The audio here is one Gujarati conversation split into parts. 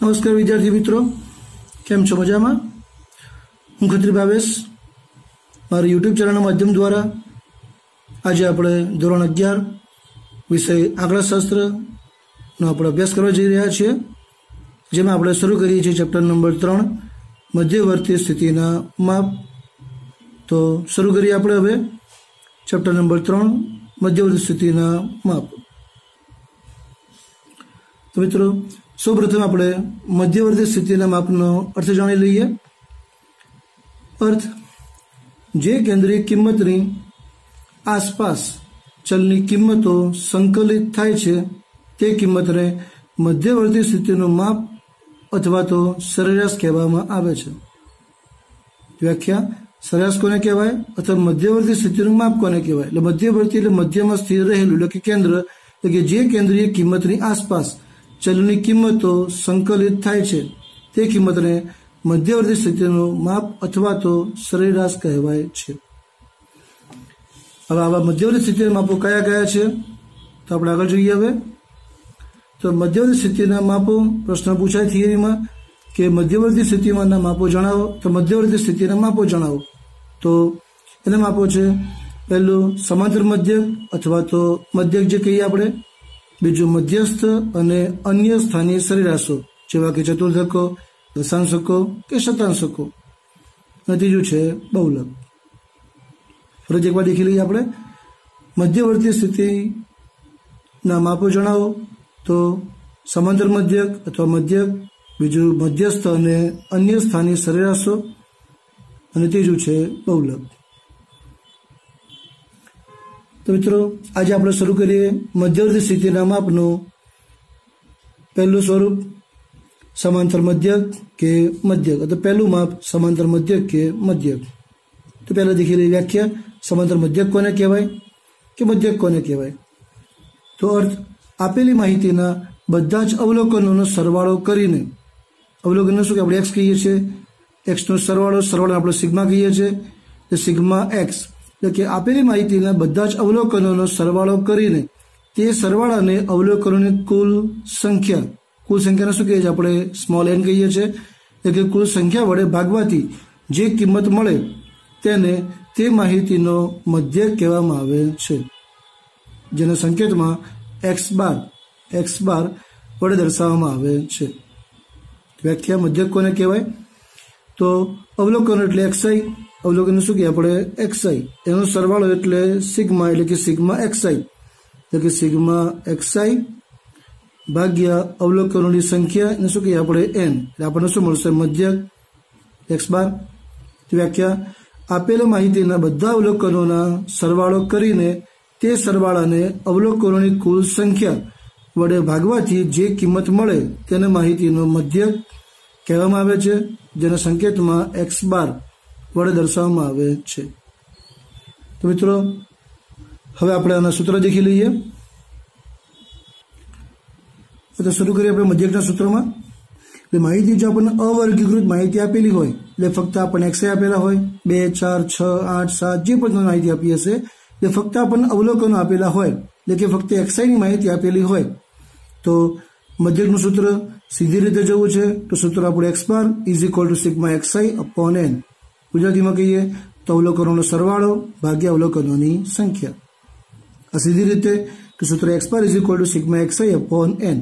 નમસ્કાર વિદ્યાર્થી મિત્રો. કેમ છો મજામાં? હું ખત્રી ભાવેશ. મારી યુટ્યુબ ચેનલના માધ્યમ દ્વારા આજે આપણે ધોરણ અગિયાર વિષય આંકડાશાસ્ત્રનો આપણે અભ્યાસ કરવા જઈ રહ્યા છીએ, જેમાં આપણે શરૂ કરીએ છીએ ચેપ્ટર નંબર ત્રણ, મધ્યવર્તી સ્થિતિના માપ. તો શરૂ કરીએ આપણે હવે ચેપ્ટર નંબર ત્રણ, મધ્યવર્તી સ્થિતિના માપ. તો મિત્રો સૌપ્રથમ આપણે મધ્યવર્તી સ્થિતિના માપનો અર્થ જાણી લઈએ. અર્થ, જે કેન્દ્રીય કિંમતની આસપાસ ચલની કિંમતો સંકલિત થાય છે, તે કિંમતને મધ્યવર્તી સ્થિતિનું માપ અથવા તો સરેરાશ કહેવામાં આવે છે. વ્યાખ્યા, સરેરાશ કોને કહેવાય? અથવા મધ્યવર્તી સ્થિતિનું માપ કોને કહેવાય? એટલે મધ્યવર્તી એટલે મધ્યમાં સ્થિર રહેલું, એટલે કે કેન્દ્ર, એટલે કે જે કેન્દ્રીય કિંમતની આસપાસ ચલની કિંમતો સંકલિત થાય છે. તે કિંમતને મધ્યવર્તી સ્થિતિનું માપ અથવા તો સરેરાશ કહેવાય છે. હવે આવા મધ્યવર્તી સ્થિતિના માપો કયા કયા છે? તો આપણે આગળ જોઈએ હવે. તો મધ્યવર્તી સ્થિતિના માપો પ્રશ્ન પૂછાય થિયરીમાં કે મધ્યવર્તી સ્થિતિમાંના માપો જણાવો. તો મધ્યવર્તી સ્થિતિના માપો જણાવો. તો એના માપો છે પહેલું સમાંતર મધ્યક અથવા તો મધ્યક જે કહીએ આપણે બીજું મધ્યસ્થ અને અન્ય સ્થાનીય સરેરાશો, જેવા કે ચતુર્થકો, દશાંશકો કે શતાંશકો. અને ત્રીજું છે બહુલક. ફરજ એકવાર દેખી લઈએ આપણે. મધ્યવર્તી સ્થિતિના માપો જણાવો. તો સમાંતર મધ્યક અથવા મધ્યક, બીજું મધ્યસ્થ અને અન્ય સ્થાનીય સરેરાશો, અને ત્રીજું છે બહુલક. તો મિત્રો, આજે આપણે શરૂ કરીએ મધ્યવર્તી સ્થિતિના માપનું પહેલું સ્વરૂપ, સમાંતર મધ્યક કે મધ્યક. અથવા પહેલું માપ, સમાંતર મધ્યક કે મધ્યક. તો પહેલાં દેખી વ્યાખ્યા. સમાંતર મધ્યક કોને કહેવાય કે મધ્યક કોને કહેવાય? તો અર્થ, આપેલી માહિતીના બધા જ અવલોકનોનો સરવાળો કરીને, અવલોકનનો શું કે આપણે એક્સ કહીએ છીએ? એક્સનો સરવાળો સરવાળો આપણે સિગ્મા કહીએ છીએ. તો સિગ્મા એક્સ એટલે કે આપેલી માહિતીના બધા જ અવલોકનોનો સરવાળો કરીને તે સરવાળાને અવલોકનોની કુલ સંખ્યા, કુલ સંખ્યાને શું કહીએ છીએ આપણે? સ્મોલ એન કહીએ છીએ. એટલે કે કુલ સંખ્યા વડે ભાગવાથી જે કિંમત મળે તેને તે માહિતીનો મધ્ય કહેવામાં આવે છે. જેના સંકેતમાં એક્સ બાર એક્સ બાર વડે દર્શાવવામાં આવે છે. વ્યાખ્યા મધ્યક કોને કહેવાય? તો અવલોકન એટલે એક્સઆઈ અવલોકન શું કહીએ આપણે એક્સઆઈ એનો સરવાળો એટલે સિગ્મા એટલે કે સિગ્મા એક્સઆઈ એટલે કે સિગ્મા એક્સઆઈ ભાગ્યા અવલોકનોની સંખ્યા એને શું કહીએ? આપણે એન એટલે આપણને શું મળશે? મધ્યક એક્સ બાર. વ્યાખ્યા, આપેલા માહિતીના બધા અવલોકનોના સરવાળો કરીને તે સરવાળાને અવલોકનોની કુલ સંખ્યા વડે ભાગવાથી જે કિંમત મળે તેને માહિતીનો મધ્યક કહેવામાં આવે છે, જેના સંકેતમાં એક્સ બાર. વડે દર્શાવવામાં આવે છે. તો મિત્રો, હવે આપણે આના સૂત્ર દેખી લઈએ. તો શરૂ કરીએ આપણે મધ્યકના સૂત્રમાં. એટલે માહિતી જો આપણને અવર્ગીકૃત માહિતી આપેલી હોય, એટલે ફક્ત આપણને એક્સરે આપેલા હોય, બે, ચાર, છ, આઠ, સાત, જે પણ માહિતી આપી હશે, એટલે ફક્ત આપણને અવલોકનો આપેલા હોય, એટલે કે ફક્ત એક્સઆઈની માહિતી આપેલી હોય. તો મધ્યકનું સૂત્ર સીધી રીતે જવું છે, તો સૂત્ર આપણું X bar is equal to sigma X I upon N ગુજરાતીમાં કહીએ તો અવલોકનોનો સરવાળો, ભાગ્યા અવલોકનોની સંખ્યા. આ સીધી રીતે કે સૂત્ર X bar is equal to sigma X I upon N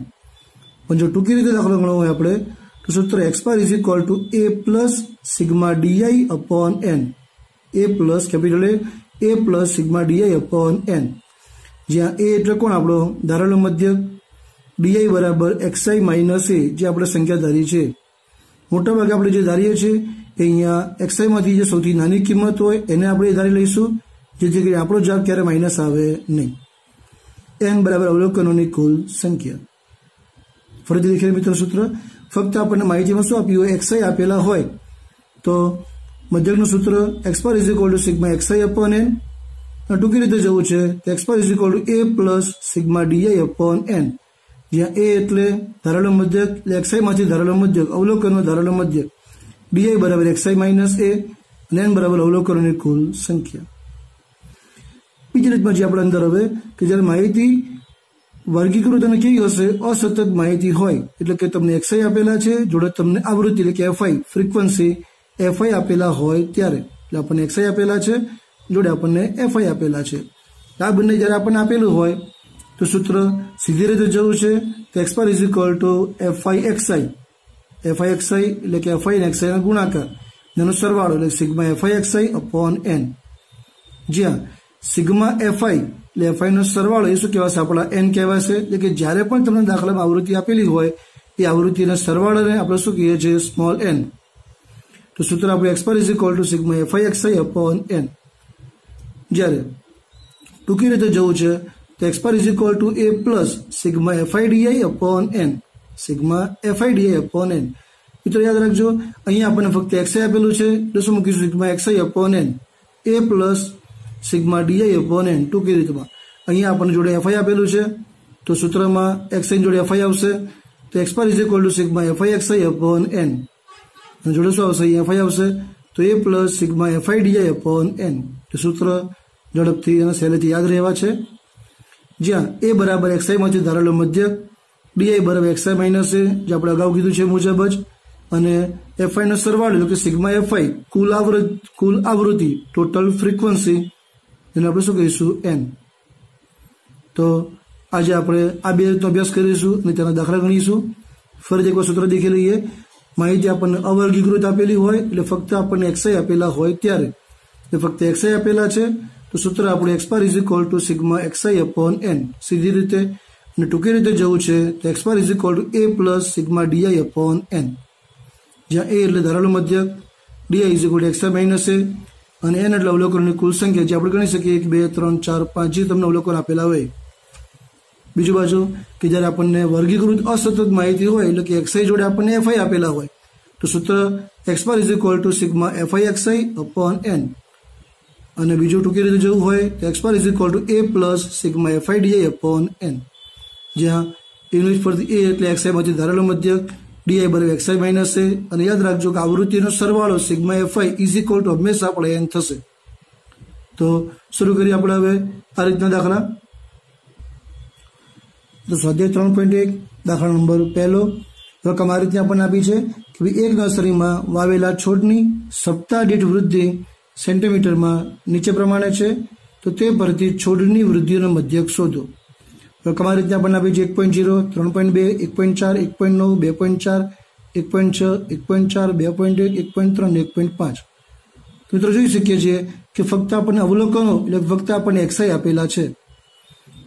પણ જો ટૂંકી રીતે દાખલો ગણવો હોય આપણે, તો સૂત્ર X bar is equal to A plus sigma DI upon N A plus capital A A plus sigma DI upon N જ્યાં એ એટલે કોણ આપણો? ધારેલો મધ્યક ડીઆઈ બરાબર એક્સઆઈ માઇનસ એ જે આપણે સંખ્યા ધારી છે. મોટાભાગે આપણે જે ધારીએ છીએ એ અહીંયા એક્સઆઈમાંથી જે સૌથી નાની કિંમત હોય, એને આપણે ધારી લઈશું. જેથી કરી આપણો જવાબ ક્યારે માઇનસ આવે નહીં. એમ બરાબર અવલોકનોની કુલ સંખ્યા. ફરીથી દેખીએ મિત્ર સૂત્ર. ફક્ત આપણને માહિતીમાં શું આપ્યું હોય એક્સઆઈ આપેલા હોય, તો મધ્યકનું સૂત્ર X bar is equal to sigma XI upon N ટૂંકી રીતે જવું છે તો X bar is to A plus sigma DI upon N જ્યાં એ એટલે ધારેલો મધ્યક, એટલે એક્સઆઈમાંથી ધારેલો મધ્યક અવલોકનનો ધારેલો મધ્યક. ડીઆઈ બરાબર એક્સઆઈ માઇનસ એ અને એન બરાબર અવલોકનોની કુલ સંખ્યા. બીજી રીતમાં જે આપણે અંદર હવે, કે જ્યારે માહિતી વર્ગીકૃત અને કેવી હશે? અસતત માહિતી હોય. એટલે કે તમને એક્સઆઈ આપેલા છે, જોડે તમને આવૃત્તિ, એટલે કે એફઆઈ ફ્રીક્વન્સી એફઆઈ આપેલા હોય ત્યારે. એટલે આપણને એક્સઆઈ આપેલા છે, જોડે આપણને એફઆઈ આપેલા છે. આ બંને જ્યારે આપણને આપેલું હોય, તો સૂત્ર સીધી રીતે જવું છે, તો X bar is equal to F I X I F I X I એટલે કે એફઆઈ અને એક્સઆઈના ગુણાકાર. એનો સરવાળો એટલે sigma F I X I upon N જ્યાં સિગ્મા એફઆઈ એટલે એફઆઈનો સરવાળો એ શું કહેવાશે? આપણા એન કહેવાશે. એટલે કે જ્યારે પણ તમને દાખલામાં આવૃત્તિ આપેલી હોય, એ આવૃત્તિના સરવાળાને આપણે શું કહીએ છીએ? સ્મોલ એન તો સૂત્ર આપણે X bar is equal to sigma F I X I upon N જ્યારે ટૂંકી રીતે જવું છે, તો X bar is equal to A plus sigma F I D I upon N sigma F I D I upon N મિત્રો યાદ રાખજો, અહીંયા આપણને ફક્ત એક્સઆઈ આપેલું છે. એટલે શું મૂકીશું sigma X I upon N A plus sigma D I upon N ટૂંકી રીતમાં. અહીંયા આપણને જોડે એફઆઈ આપેલું છે. તો સૂત્રમાં એક્સઆઈ જોડે એફઆઈ આવશે. તો X bar is equal to sigma F I X I upon N જોડે શું આવશે? અહીંયા એફઆઈ આવશે. તો A plus sigma F I D I upon N તો સૂત્ર ઝડપથી અને સહેલેથી યાદ રહેવા છે. જ્યાં એ બરાબર એક્સઆઈમાંથી ધારેલો મધ્યક ડીઆઈ બરાબર એક્સઆઈ માઇનસ એ જે આપણે અગાઉ કીધું છે મુજબ જ. અને એફઆઈનો સરવાળો એટલે કે સિગ્મા એફઆઈ કુલ આવૃત, કુલ આવૃત્તિ ટોટલ ફ્રીક્વન્સી એને આપણે શું કહીશું? એન તો આજે આપણે આ બે રીતનો અભ્યાસ કરીશું અને તેના દાખલા ગણીશું. ફરી એકવાર સૂત્ર દેખી લઈએ. માહિતી આપણને અવર્ગીકૃત આપેલી હોય, એટલે ફક્ત આપણને એક્સઆઈ આપેલા હોય ત્યારે. એ ફક્ત એક્સઆઈ આપેલા છે, તો સૂત્ર આપણે X bar is equal to sigma X I upon N સીધી રીતે અને ટૂંકી રીતે જવું છે તો X bar is equal to A plus sigma D I upon N જ્યાં એ એટલે ધારાલુ મધ્યક D I is equal to X I minus A અને એન એટલે અવલોકનની કુલ સંખ્યા, જે આપણે ગણી શકીએ, એક, બે, ત્રણ, ચાર, પાંચ, જે તમને અવલોકન આપેલા હોય. બીજું બાજુ, કે જ્યારે આપણને વર્ગીકૃત અસતત માહિતી હોય, એટલે કે એક્સઆઈ જોડે આપણને એફઆઈ આપેલા હોય, તો સૂત્ર X bar is equal to sigma FI XI upon N અને બીજું ટૂંકી રીતે જવું હોય, તો X bar is equal to A plus sigma FI DI upon N જ્યાં ઇંગ્લિશ પરથી એ એટલે એક્સઆઈમાંથી ધારેલો મધ્યક ડીઆઈ બરાબર એક્સઆઈ માઇનસ છે અને યાદ રાખજો કે આવૃત્તિનો સરવાળો sigma F I is equal to હંમેશા આપણે એન થશે. તો શરૂ કરીએ આપણે હવે આ રીતના દાખલા. તો સ્વાધ્યાય ત્રણ પોઈન્ટ એક, દાખલા નંબર પહેલો. રકમ આ રીતે આપણને આપી છે કે એક નર્સરીમાં વાવેલા છોડની સપ્તાહ દીઠ વૃદ્ધિ સેન્ટીમીટરમાં નીચે પ્રમાણે છે. તો તે પરથી છોડની વૃદ્ધિનો મધ્યક શોધો. રકમ રીતના રીતે આપણને આપી છે એક પોઈન્ટ જીરો ત્રણ પોઈન્ટ બે એક પોઈન્ટ ચાર એક પોઈન્ટ નવ બે પોઈન્ટ ચાર એક પોઈન્ટ છ એક પોઈન્ટ ચાર બે પોઈન્ટ એક એક પોઈન્ટ ત્રણ એક પોઈન્ટ પાંચ મિત્રો જોઈ શકીએ છીએ કે ફક્ત આપણને અવલોકનો એટલે ફક્ત આપણને એક્સઆઈ આપેલા છે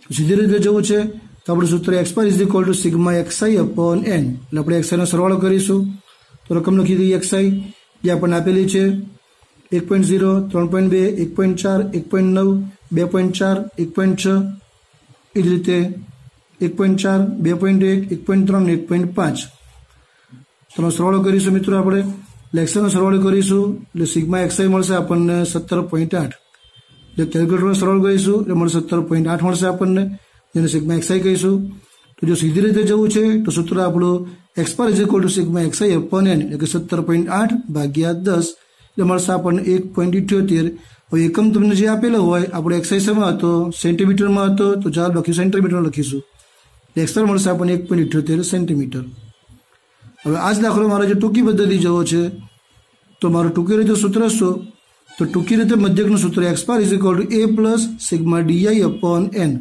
સીધી રીતે જવું છે તો આપણું સૂત્ર X bar is equal to sigma X I upon N એટલે આપણે એક્સઆઈનો સરવાળો કરીશું તો રકમ લખી દઈએ એક્સઆઈ જે આપણને આપેલી છે એક પોઈન્ટ ઝીરો ત્રણ પોઈન્ટ બે એક પોઈન્ટ ચાર એક પોઈન્ટ નવ બે પોઈન્ટ ચાર એક પોઈન્ટ છ એ જ રીતે એક પોઈન્ટ ચાર, બે પોઈન્ટ એક એક પોઈન્ટ ત્રણ, એક પોઈન્ટ પાંચ. તેનો સરવાળો કરીશું મિત્રો આપણે. લેક્સરનો સરવાળો કરીશું, એટલે સિગ્મા એક્સઆઈ મળશે આપણને સત્તર પોઈન્ટ આઠ. એટલે કેલ્ક્યુલેટરનો સરવાળો કરીશું, એટલે મળશે સત્તર પોઈન્ટ આઠ મળશે આપણને. જેને સિગ્મા એક્સઆઈ કહીશું. તો જો સીધી રીતે જવું છે, તો સૂત્ર આપણું X bar is equal to sigma X I upon N એટલે કે સત્તર પોઈન્ટ આઠ ભાગ્યા દસ, એટલે મળશે આપણને એક પોઈન્ટ ઇઠ્યોતેર એકમ તમને જે આપેલો હોય, આપણે એક્સાઇઝમાં હતો સેન્ટીમીટરમાં હતો, તો જવાબ લખીશું સેન્ટીમીટર લખીશું. એક્સર મળશે આપણને એક પોઈન્ટ ઇઠ્યોતેર સેન્ટીમીટર હવે આ જ દાખલો મારે જે ટૂંકી પદ્ધતિ જવો છે, તો મારું ટૂંકી રીતે સૂત્ર શું? તો ટૂંકી રીતે મધ્યકનું સૂત્ર X is equal to A plus sigma D I upon N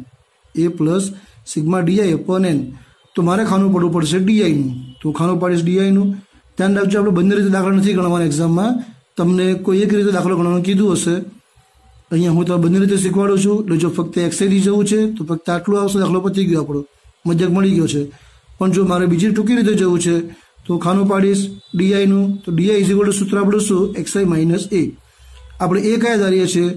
A plus sigma D I upon N તો મારે ખાનું પડવું પડશે ડીઆઈનું તો ખાનું પાડીશ ડીઆઈનું ધ્યાન રાખજો, આપણે બંને રીતે દાખલા નથી ગણવાના એક્ઝામમાં તમને કોઈ એક રીતે દાખલો ગણવાનું કીધું હશે અહીંયા હું તો બંને રીતે શીખવાડું છું. એટલે જો ફક્ત એક્સરેથી જવું છે, તો ફક્ત આટલું આવશે દાખલો પતી ગયો આપણો. મજક મળી ગયો છે. પણ જો મારે બીજી ટૂંકી રીતે જવું છે, તો ખાનું પાડીશ ડીઆઈનું તો ડીઆઈ ઇઝ ઇક્વલ સૂત્ર આપણું શું? એક્સઆઈ માઇનસ એ આપણે એ કયા ધારીએ છીએ?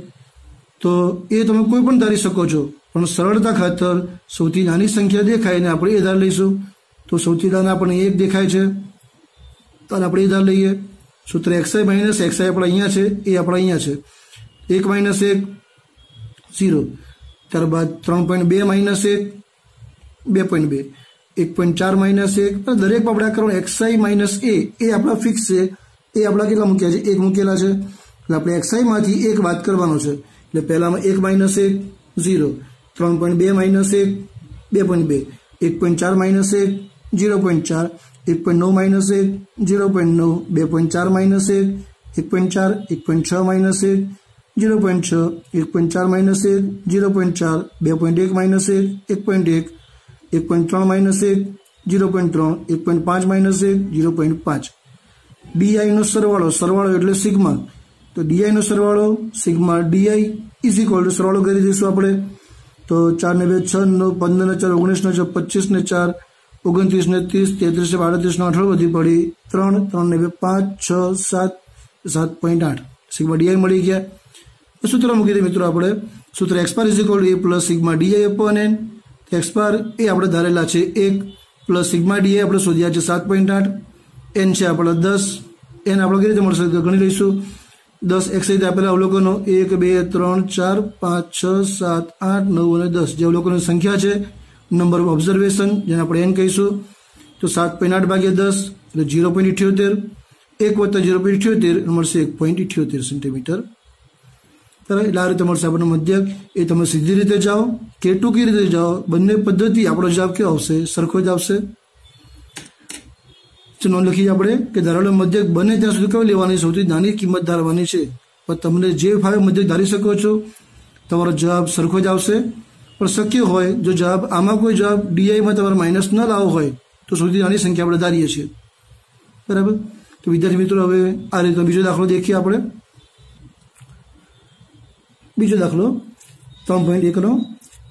તો એ તમે કોઈ પણ ધારી શકો છો. પણ સરળતા ખાતર સૌથી નાની સંખ્યા દેખાય ને આપણે એ ધાર લઈશું. તો સૌથી નાના આપણને એક દેખાય છે. તો આપણે એ ધાર લઈએ. સૂત્ર એક્સઆઈ માઇનસ એક્સઆઈ આપણે અહીંયા છે, એ આપણે અહીંયા છે. એક માઇનસ એક ઝીરો ત્યારબાદ ત્રણ પોઈન્ટ બે માઇનસ એક, બે પોઈન્ટ બે. એક પોઈન્ટ ચાર માઇનસ એક. દરેક આપણે આ કરવાનું એક્સઆઈ માઇનસ એ એ આપણા ફિક્સ છે. એ આપણા કેટલા મૂક્યા છે? એક મૂકેલા છે. એટલે આપણે એક્સઆઈમાંથી એક વાત કરવાનો છે. એટલે પહેલામાં એક માઇનસ એક ઝીરો ત્રણ પોઈન્ટ બે માઇનસ એક, બે પોઈન્ટ બે. એક પોઈન્ટ ચાર માઇનસ એક જીરો પોઈન્ટ ચાર. એક પોઈન્ટ નવ માઇનસ એક ઝીરો પોઈન્ટ નવ. બે પોઈન્ટ ચાર માઇનસ એક. એક પોઈન્ટ ચાર, એક પોઈન્ટ છ માઇનસ એક. જીરો પોઈન્ટ છ એક પોઈન્ટ ચાર માઇનસ એક જીરો પોઈન્ટ ચાર બે પોઈન્ટ એક માઇનસ એક એક પોઈન્ટ એક એક પોઈન્ટ ત્રણ માઇનસ એક જીરો પોઈન્ટ ત્રણ એક પોઈન્ટ પાંચ માઇનસ એક જીરો પોઈન્ટ પાંચ ડીઆઈનો સરવાળો સરવાળો એટલે સિગ્મા। તો ડીઆઈનો સરવાળો, sigma D I is equal to સરવાળો કરી દઈશું આપણે। તો ચાર ને બે, છ નવ, પંદર ને ચાર, ઓગણીસ ને છ, પચીસ ને ચાર, ઓગણત્રીસ ને ત્રીસ, તેત્રીસ ને આડત્રીસ નો અઠાર વધી પડી ત્રણ ત્રણ ને બે, પાંચ, છ, સાત સાત પોઈન્ટ આઠ। સિગ્મા ડીઆઈ મળી ગયા। સૂત્ર મૂકી દઈએ મિત્રો આપણે. સૂત્ર X bar is equal A plus sigma D I upon N X bar A આપણે ધારેલા છે એક પ્લસ સિગ્મા ડીએ આપણે શોધ્યા છે સાત પોઈન્ટ આઠ. એન છે આપણે દસ. એન આપણે કઈ રીતે મળશે તો ગણી લઈશું. દસ એક્સ રીતે આપેલા અવલોકનો એક, બે, ત્રણ, ચાર, પાંચ, છ, સાત, આઠ, નવ અને દસ. જે અવલોકનોની સંખ્યા છે નંબર ઓફ ઓબ્ઝર્વેશન જેને આપણે એન કહીશું. તો સાત પોઈન્ટ આઠ ભાગ્યા દસ, એટલે જીરો પોઈન્ટ ઇઠ્યોતેર એક વત્તા ઝીરો પોઈન્ટ ઇઠ્યોતેર મળશે એક પોઈન્ટ ઇઠ્યોતેર સેન્ટીમીટર બરાબર એટલે આ રીતે મધ્યક એ તમે સીધી રીતે જાઓ કે ટૂંકી રીતે જાઓ, બંને પદ્ધતિ આપણો જવાબ કયો આવશે? સરખો જ આવશે? નોંધ લખીએ આપણે કે ધારેલો મધ્યક બને ત્યાં સુધી કયો લેવાની? સૌથી નાની કિંમત ધારવાની છે. પણ તમને જે ફાવે મધ્યક ધારી શકો છો. તમારો જવાબ સરખો જ આવશે. પણ શક્ય હોય, જો જવાબ આમાં કોઈ જવાબ ડીઆઈમાં તમારે માઇનસ ન લાવવો હોય, તો સૌથી નાની સંખ્યા આપણે ધારીએ છીએ. બરાબર? તો વિદ્યાર્થી મિત્રો, હવે આ રીતે બીજો દાખલો દેખીએ આપણે. બીજો દાખલો, ત્રણ પોઈન્ટ એકનો.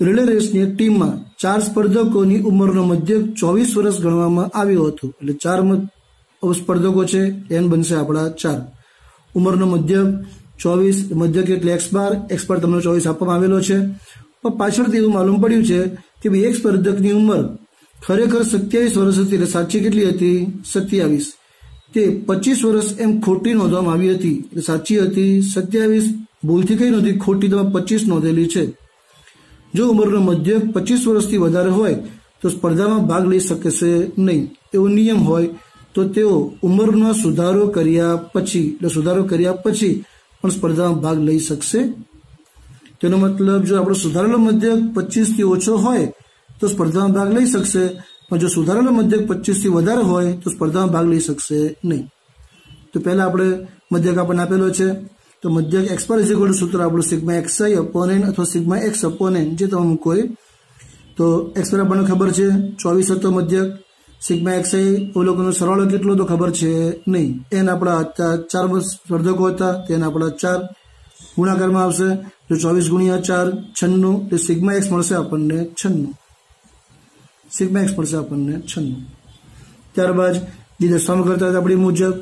રિલે રેસની એક ટીમમાં ચાર સ્પર્ધકોની ઉંમરનો મધ્યક ચોવીસ વર્ષ ગણવામાં આવ્યો હતો. એટલે ચાર સ્પર્ધકો છે, એન બનશે આપણા ચાર. ઉંમરનો મધ્યક ચોવીસ, મધ્યક એટલે એક્સ બાર એક્સ બાર તમને ચોવીસ આપવામાં આવેલો છે. પણ પાછળથી એવું માલુમ પડ્યું છે કે ભાઈ એક સ્પર્ધકની ઉંમર ખરેખર સત્યાવીસ વર્ષ હતી એટલે સાચી કેટલી હતી? સત્યાવીસ. તે પચીસ વર્ષ એમ ખોટી નોંધવામાં આવી હતી. એટલે સાચી હતી સત્યાવીસ. ભૂલથી કઈ નોંધી ખોટી તમે પચીસ નોંધેલી છે. જો ઉંમરનો મધ્યક પચીસ વર્ષથી વધારે હોય, તો સ્પર્ધામાં ભાગ લઈ શકશે નહીં. એવો નિયમ હોય, તો તેઓ ઉંમરનો સુધારો કર્યા પછી, એટલે સુધારો કર્યા પછી પણ સ્પર્ધામાં ભાગ લઈ શકશે. તેનો મતલબ, જો આપણો સુધારેલો મધ્યક પચીસથી ઓછો હોય, તો સ્પર્ધામાં ભાગ લઈ શકશે. પણ જો સુધારેલો મધ્યક પચીસથી વધારે હોય, તો સ્પર્ધામાં ભાગ લઈ શકશે નહીં. તો પહેલાં આપણે મધ્યક આપણને આપેલો છે. તો મધ્યક એક્સ પર સૂત્ર આપણું સિગ્મા એક્સ આઈ અપોન અથવા સિગ્મા એક્સ અપોન એન જે તમે મૂકો તો એક્સ પર આપણને ખબર છે, ચોવીસ હતો મધ્યક, સિગ્મા એક્સ આઈ અવલોકનનો સરવાળો કેટલો તો ખબર છે નહીં. એન આપણા ચાર સ્પર્ધકો હતા તેના આપણા ચાર. ગુણાકારમાં આવશે જો ચોવીસ ગુણ્યા ચાર, છન્નું. તો સિગ્મા એક્સ મળશે આપણને છન્નું. સિગ્મા એક્સ મળશે આપણને છન્નું. ત્યારબાદ જે દસવામાં કરતા હતા આપણી મુજબ.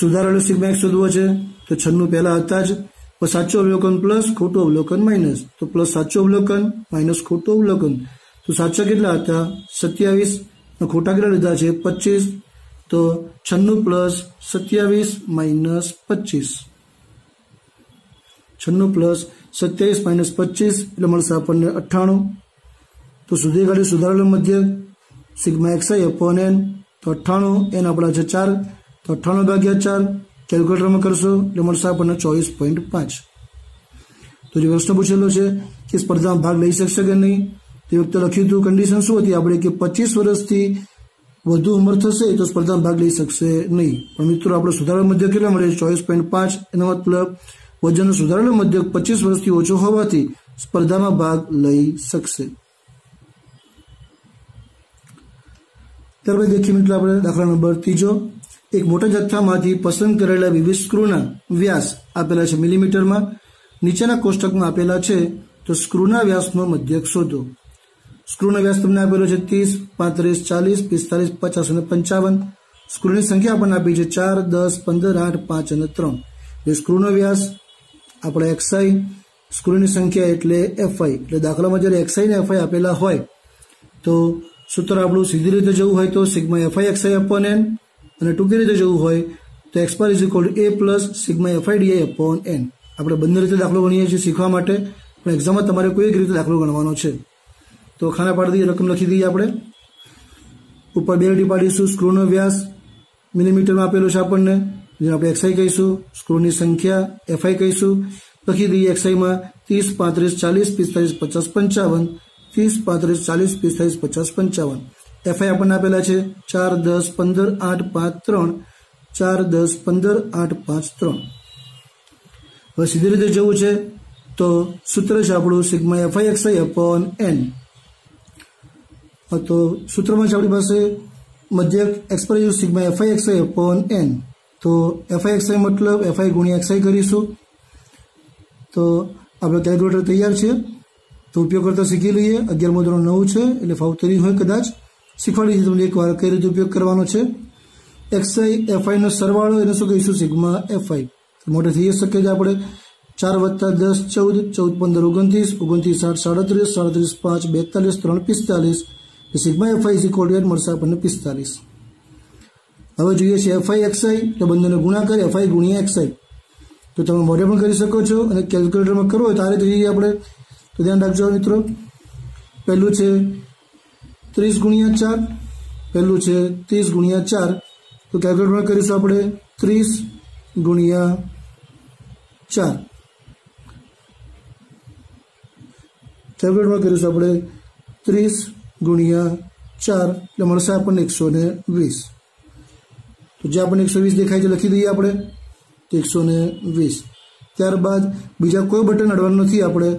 સુધારેલો સિગ્મા એક્સ શોધવો છે. તો છન્નું પહેલા હતા જ. સાચું અવલોકન પ્લસ, ખોટું અવલોકન માઇનસ. તો પ્લસ સાચું અવલોકન, માઇનસ ખોટું અવલોકન. તો સાચા કેટલા હતા? સત્યાવીસ. ખોટા કેટલા લીધા છે? પચીસ. તો છન્નું પ્લસ સત્યાવીસ માઇનસ પચીસ. છન્નું પ્લસ સત્યાવીસ માઇનસ પચીસ એટલે મળશે આપણને અઠ્ઠાણું. તો સુધી કાઢી સુધારેલો મધ્ય. Sigma X I upon N. તો અઠ્ઠાણું. એન આપણા છે ચાર. તો અઠ્ઠાણું ભાગ્યા ચાર. કેલ્ક્યુલેટરમાં કરશો એટલે મળશે આપણને ચોવીસ પોઈન્ટ પાંચ. તો જે પ્રશ્ન પૂછેલો છે કે સ્પર્ધામાં ભાગ લઈ શકશે કે નહીં, તે વખતે લખ્યું હતું કન્ડિશન શું હતી આપણે કે પચીસ વર્ષથી વધુ ઉંમર થશે તો સ્પર્ધામાં ભાગ લઈ શકશે નહીં. પણ મિત્રો, આપણે સુધારેલો મધ્ય કેટલા મળે ચોવીસ પોઈન્ટ પાંચ. એનો મતલબ વજનનો સુધારેલો મધ્ય પચીસ વર્ષથી ઓછો હોવાથી સ્પર્ધામાં ભાગ લઈ શકશે. ત્યારબાદ દેખીએ મિત્રો, આપણે દાખલા નંબર ત્રીજો. એક મોટા જથ્થામાંથી પસંદ કરેલા વિવિધ સ્ક્રૂના વ્યાસ આપેલા છે મિલીમીટરમાં. નીચેના કોષ્ટકમાં આપેલા છે તો સ્ક્રૂના વ્યાસનો મધ્યક શોધો. સ્ક્રૂનો વ્યાસ તમને આપેલો છે ત્રીસ, પાંત્રીસ, ચાલીસ, પિસ્તાલીસ, પચાસ અને પંચાવન. સ્ક્રૂની સંખ્યા આપણને આપી છે ચાર, દસ, પંદર, આઠ, પાંચ અને ત્રણ. એ સ્ક્રૂનો વ્યાસ આપણે એક્સઆઈ, સ્ક્રૂની સંખ્યા એટલે એફઆઈ. એટલે દાખલામાં જ્યારે એક્સઆઈ ને એફઆઈ આપેલા હોય, તો સૂત્ર આપણું સીધી રીતે જવું હોય તો sigma F I X I upon N અને ટૂંકી રીતે જવું હોય તો X bar is equal A plus sigma F I D I upon N આપણે બંને રીતે દાખલો ગણીએ છીએ શીખવા માટે, પણ એક્ઝામમાં તમારે કોઈ એક રીતે દાખલો ગણવાનો છે. તો ખાના પાડી દઈએ, રકમ લખી દઈએ આપણે. ઉપર બે લીટી પાડીશું સ્ક્રૂનો વ્યાસ, મિલીમીટરમાં આપેલો છે આપણને. જેને આપણે એક્સઆઈ કહીશું સ્ક્રૂની સંખ્યા એફઆઈ કહીશું. લખી દઈએ એક્સઆઈમાં ત્રીસ, પાંત્રીસ, ચાલીસ, પિસ્તાલીસ, પચાસ, પંચાવન. ત્રીસ, પાંત્રીસ, ચાલીસ, પિસ્તાલીસ, પચાસ, પંચાવન. એફઆઈ આપણને આપેલા છે ચાર દસ પંદર આઠ પાંચ ત્રણ. ચાર દસ પંદર આઠ પાંચ ત્રણ. હવે સીધી રીતે જવું છે તો સૂત્ર છે આપણું sigma FI XI upon N તો સૂત્રમાં છે આપણી પાસે મધ્યક X bar is sigma FI XI upon N તો એફઆઈ એક્સઆઈ મતલબ એફઆઈ ગુણ્યા એક્સઆઈ કરીશું. તો આપણે કેલ્ક્યુલેટર તૈયાર છે. તો ઉપયોગ કરતા શીખી લઈએ. અગિયારમો ધોરણ નવું છે, એટલે ફાવતરી હોય કદાચ. શીખવાડી છે. તમને એકવાર કઈ રીતે ઉપયોગ કરવાનો છે? એક્સઆઈ એફઆઈનો સરવાળો એને શું કહીશું? સિગ્મા એફઆઈ મોટે થઈ શકે છે આપણે ચાર વત્તા દસ, ચૌદ ચૌદ પંદર, ઓગણત્રીસ ઓગણત્રીસ, આઠ, સાડત્રીસ સાડત્રીસ, પાંચ, બેતાલીસ, ત્રણ, પિસ્તાલીસ. Sigma F I is equal to મળશે આપણને પિસ્તાલીસ. હવે જોઈએ છે એફઆઈ એક્સઆઈ તો બંનેનો ગુણાકાર એફઆઈ ગુણ્યા એક્સઆઈ તો તમે મોઢે પણ કરી શકો છો અને કેલ્ક્યુલેટરમાં કરવો હોય તો જઈએ આપણે. તો ધ્યાન રાખજો મિત્રો. પહેલું છે ત્રીસ ગુણ્યા ચાર, પહેલું છે ત્રીસ ગુણ્યા ચાર. તો કેલ્ક્યુલેટમાં કરીશું આપણે ત્રીસ ગુણ્યા ચાર. કેલ્ક્યુલેટમાં કરીશું આપણે ત્રીસ ગુણ્યા ચાર, એટલે મળશે આપણને એકસો ને વીસ. તો જે આપણને એકસો વીસ દેખાય છે, લખી દઈએ આપણે. એકસો ને વીસ. ત્યારબાદ બીજા કોઈ બટન અડવાનું નથી આપણે.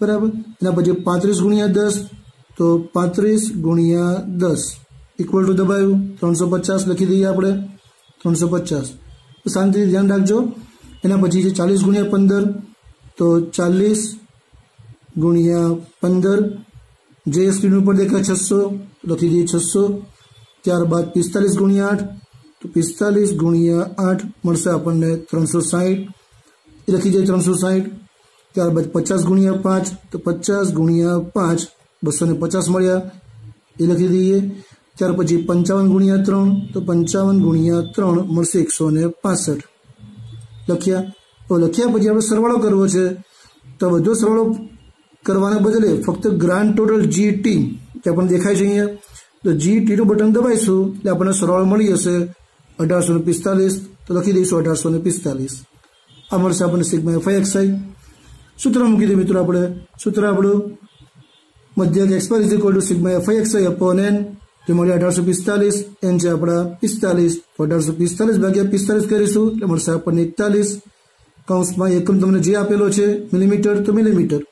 બરાબર? એના પછી પાંત્રીસ ગુણ્યા દસ તો પાંત્રીસ ગુણ્યા દસ ઇક્વલ ટુ દબાયું. ત્રણસો પચાસ લખી દઈએ આપણે. ત્રણસો પચાસ. શાંતિથી ધ્યાન રાખજો. એના પછી છે ચાલીસ ગુણ્યા પંદર. તો ચાલીસ ગુણ્યા પંદર. જે સ્ક્રીન ઉપર દેખાય છસો, લખી દઈએ છસો. ત્યારબાદ પિસ્તાલીસ ગુણ્યા આઠ. તો પિસ્તાલીસ ગુણ્યા આઠ મળશે આપણને ત્રણસો સાહીઠ. લખી દઈએ ત્રણસો સાહીઠ. ત્યારબાદ પચાસ ગુણ્યા પાંચ. તો પચાસ ગુણ્યા પાંચ. બસો ને પચાસ મળ્યા. એ લખી દઈએ ત્યાર પછી પંચાવન ગુણ્યા ત્રણ, તો પંચાવન ગુણ્યા ત્રણ મળશે એકસો ને પાસઠ. લખ્યા. તો લખ્યા પછી આપણે સરવાળો કરવો છે. તો બધો સરવાળો કરવાના બદલે ફક્ત ગ્રાન્ડ ટોટલ જી ટી તે આપણને દેખાય છે અહીંયા. તો જી ટીનું બટન દબાઈશું એટલે આપણને સરવાળો મળી જશે અઢારસો ને પિસ્તાલીસ. તો લખી દઈશું અઢારસો ને પિસ્તાલીસ. આ મળશે આપણને સિગ્મા એફઆઈ એક્સઆઈ સૂત્ર મૂકી દઈએ મિત્રો આપણે. સૂત્ર આપણું મધ્યક X bar is equal to sigma F I X I upon N જે મળે અઢારસો પિસ્તાલીસ એન છે આપણા પિસ્તાલીસ અઢારસો પિસ્તાલીસ ભાગ્યા પિસ્તાલીસ કરીશું એટલે મળશે આપણને એકતાલીસ કૌંસમાં એકમ તમને જે આપેલો છે મિલીમીટર તો મિલીમીટર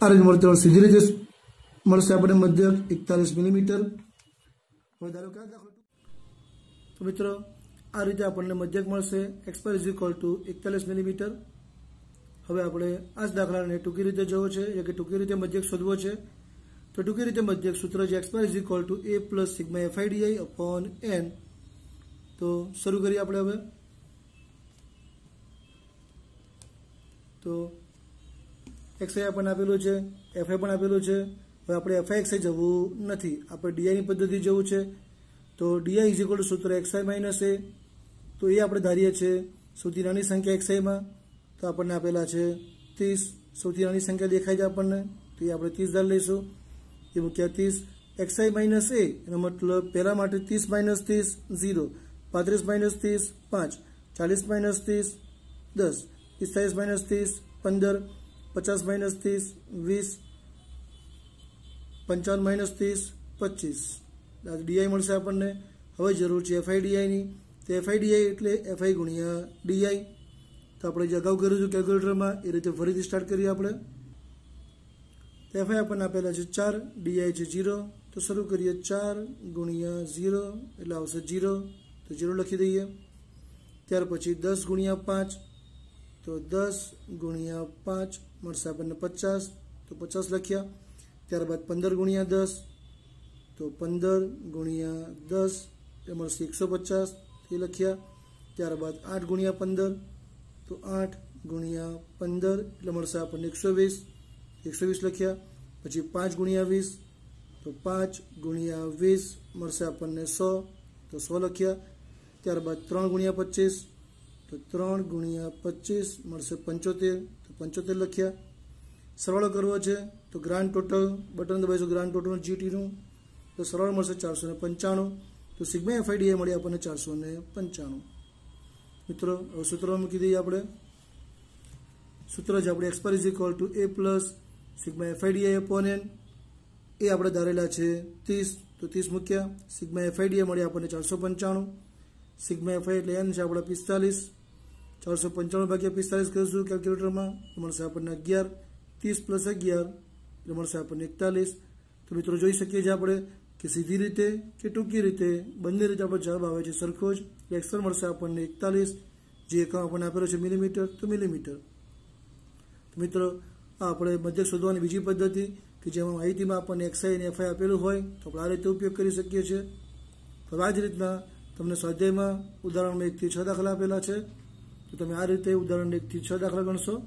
આ રીતે મળતો સીધી રીતે મળશે આપણે મધ્યક એકતાલીસ મિલીમીટર હવે ધારો કે તો મિત્રો આ રીતે આપણને મધ્યક મળશે X bar is equal to એકતાલીસ મિલીમીટર હવે આપણે આ જ દાખલાને ટૂંકી રીતે જોવો છે એટલે કે ટૂંકી રીતે મધ્યક શોધવો છે. તો ટૂંકી રીતે મધ્યક સૂત્ર છે X bar is equal to A plus sigma F I D I upon N તો શરૂ કરીએ આપણે હવે. તો એક્સઆઈ આપણને આપેલું છે એફઆઈ પણ આપેલું છે. હવે આપણે એફઆઈ એક્સઆઈ જવું નથી. આપણે ડીઆઈની પદ્ધતિ જવું છે. તો ડીઆઈ ઇઝ ઇક્વલ ટુ સૂત્ર એક્સઆઈ માઇનસ એ તો એ આપણે ધારીએ છીએ સૌથી નાની સંખ્યા એક્સઆઈમાં તો આપણને આપેલા છે ત્રીસ. સૌથી નાની સંખ્યા દેખાય છે આપણને. તો એ આપણે ત્રીસ ધાર લઈશું. એ મૂક્યા ત્રીસ. એક્સઆઈ માઇનસ એ એનો મતલબ પહેલા માટે ત્રીસ માઇનસ ત્રીસ ઝીરો પાંત્રીસ માઇનસ ત્રીસ, પાંચ. ચાલીસ માઇનસ ત્રીસ, દસ. પિસ્તાલીસ માઇનસ ત્રીસ, પંદર. પચાસ માઇનસ ત્રીસ, વીસ. પંચાવન માઇનસ ત્રીસ, પચીસ. ડીઆઈ મળશે આપણને. હવે જરૂર છે એફઆઈ ડીઆઈની તો એફઆઈ ડીઆઈ એટલે એફઆઈ ગુણ્યા ડીઆઈ તો આપણે જે અગાઉ કર્યું હતું કેલ્ક્યુલેટરમાં એ રીતે ફરીથી સ્ટાર્ટ કરીએ આપણે. એફઆઈ આપણને આપેલા છે ચાર ડીઆઈ છે જીરો તો શરૂ કરીએ ચાર ગુણ્યા ઝીરો એટલે આવશે જીરો તો જીરો લખી દઈએ. ત્યાર પછી દસ ગુણ્યા પાંચ, તો દસ ગુણ્યા પાંચ મળશે આપણને પચાસ. તો પચાસ લખ્યા. ત્યારબાદ પંદર ગુણ્યા દસ, તો પંદર ગુણ્યા દસ, એ મળશે એકસો પચાસ. એ લખ્યા. ત્યારબાદ આઠ ગુણ્યા પંદર તો આઠ ગુણ્યા પંદર, એટલે મળશે આપણને એકસો વીસ. એકસો વીસ લખ્યા, પછી પાંચ ગુણ્યા વીસ, તો પાંચ ગુણ્યા વીસ મળશે આપણને સો. તો સો લખ્યા, ત્યારબાદ ત્રણ ગુણ્યા પચીસ, તો ત્રણ ગુણ્યા પચીસ મળશે પંચોતેર. તો પંચોતેર લખ્યા. સરવાળો કરવો છે, તો ગ્રાન્ડ ટોટલ બટન દબાવીશું ગ્રાન્ડ ટોટલનું જીટીનું તો સરવાળો મળશે ચારસો ને પંચાણું. તો સિગ્મા એફઆઈડીએ મળી આપણને ચારસો ને પંચાણું. મિત્રો સૂત્ર મૂકી દઈએ આપણે. સૂત્ર છે આપણે X bar is equal to A plus sigma F I D I upon N A આપણે ધારેલા છે ત્રીસ. તો ત્રીસ મૂક્યા. સિગ્મા એફઆઈડીએ મળી આપણને ચારસો પંચાણું. સિગ્મા એફઆઈ એટલે એન છે આપણે પિસ્તાલીસ. ચારસો પંચાણું ભાગ્યા પિસ્તાલીસ કરીશું કેલ્ક્યુલેટરમાં મળશે આપણને અગિયાર. ત્રીસ પ્લસ અગિયાર. એટલે મળશે આપણને એકતાલીસ. તો મિત્રો જોઈ શકીએ છીએ આપણે. કે સીધી રીતે કે ટૂંકી રીતે બંને રીતે આપણો જવાબ આવે છે સરખો જ. એક્સર મળશે આપણને એકતાલીસ, જે એકમ આપણને આપેલો છે મિલીમીટર, તો મિલીમીટર. મિત્રો, આ આપણે મધ્યક શોધવાની બીજી પદ્ધતિ કે જેમાં માહિતીમાં આપણને એક્સઆઈ અને એફઆઈ આપેલું હોય, તો આપણે આ રીતે ઉપયોગ કરી શકીએ છીએ. તો આ જ રીતના તમને સ્વાધ્યાયમાં ઉદાહરણમાં એકથી છ દાખલા આપેલા છે. તો તમે આ રીતે ઉદાહરણ એકથી છ દાખલા ગણશો.